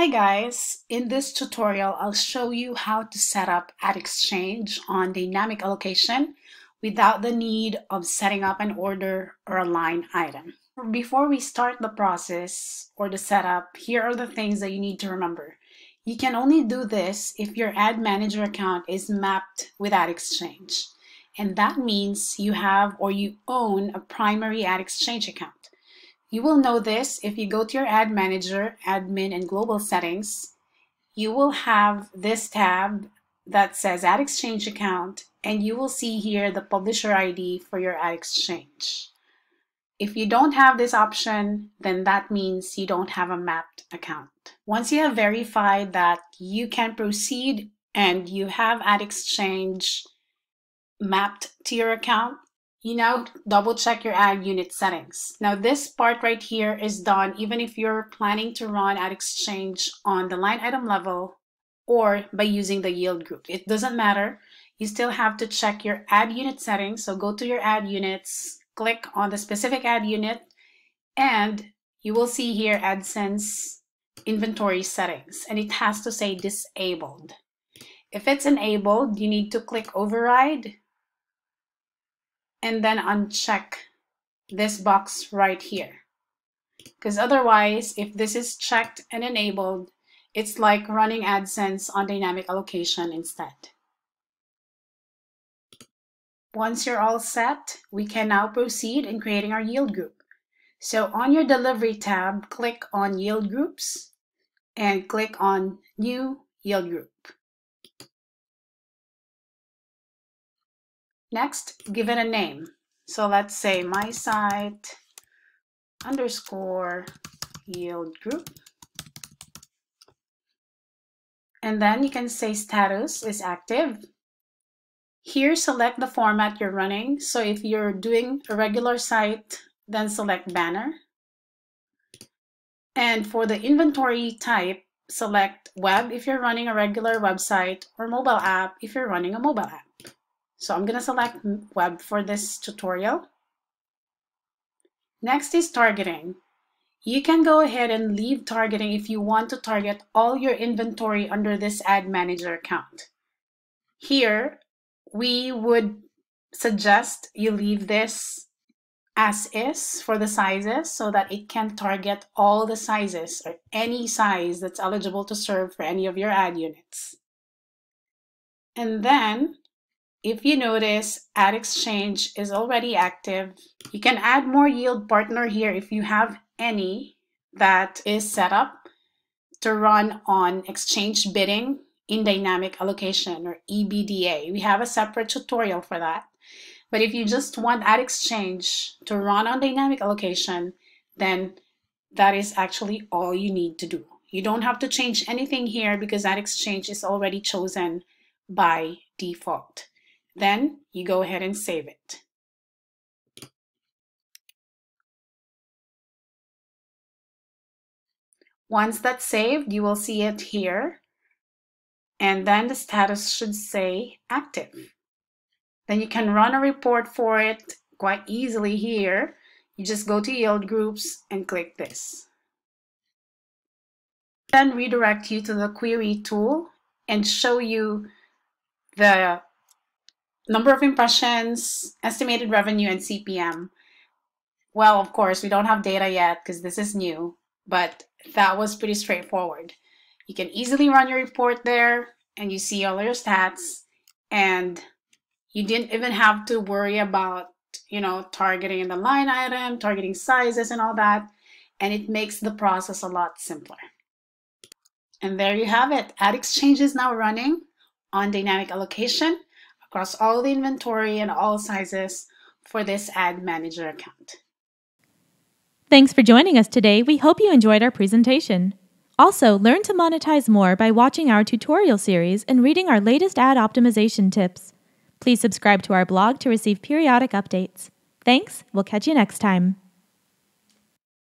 Hi guys, in this tutorial I'll show you how to set up Ad Exchange on dynamic allocation without the need of setting up an order or a line item. Before we start the process or the setup, here are the things that you need to remember. You can only do this if your ad manager account is mapped with Ad Exchange. And that means you have or you own a primary Ad Exchange account. You will know this if you go to your ad manager, admin and global settings. You will have this tab that says ad exchange account and you will see here the publisher ID for your ad exchange. If you don't have this option, then that means you don't have a mapped account. Once you have verified that you can proceed and you have ad exchange mapped to your account, you now double check your ad unit settings. Now this part right here is done even if you're planning to run ad exchange on the line item level or by using the yield group. It doesn't matter. You still have to check your ad unit settings. So go to your ad units, click on the specific ad unit, and you will see here AdSense inventory settings, and it has to say disabled. If it's enabled, you need to click override and then uncheck this box right here. Because otherwise, if this is checked and enabled, it's like running AdSense on dynamic allocation instead. Once you're all set, we can now proceed in creating our yield group. So on your delivery tab, click on yield groups and click on new yield group. Next, give it a name. So let's say my site underscore yield group. And then you can say status is active. Here, select the format you're running. So if you're doing a regular site, then select banner. And for the inventory type, select web if you're running a regular website or mobile app if you're running a mobile app. So I'm going to select web for this tutorial. Next is targeting. You can go ahead and leave targeting if you want to target all your inventory under this ad manager account. Here, we would suggest you leave this as is for the sizes so that it can target all the sizes or any size that's eligible to serve for any of your ad units. And then if you notice ad exchange is already active, you can add more yield partner here if you have any that is set up to run on exchange bidding in dynamic allocation or EBDA. We have a separate tutorial for that. But if you just want ad exchange to run on dynamic allocation, then that is actually all you need to do. You don't have to change anything here because ad exchange is already chosen by default. Then you go ahead and save it. Once that's saved, you will see it here. And then the status should say active. Then you can run a report for it quite easily here. You just go to yield groups and click this. Then redirect you to the query tool and show you the number of impressions, estimated revenue, and CPM. Well, of course, we don't have data yet because this is new, but that was pretty straightforward. You can easily run your report there and you see all your stats and you didn't even have to worry about, you know, targeting the line item, targeting sizes and all that. And it makes the process a lot simpler. And there you have it. Ad Exchange is now running on dynamic allocation across all the inventory and all sizes for this ad manager account. Thanks for joining us today. We hope you enjoyed our presentation. Also, learn to monetize more by watching our tutorial series and reading our latest ad optimization tips. Please subscribe to our blog to receive periodic updates. Thanks, we'll catch you next time.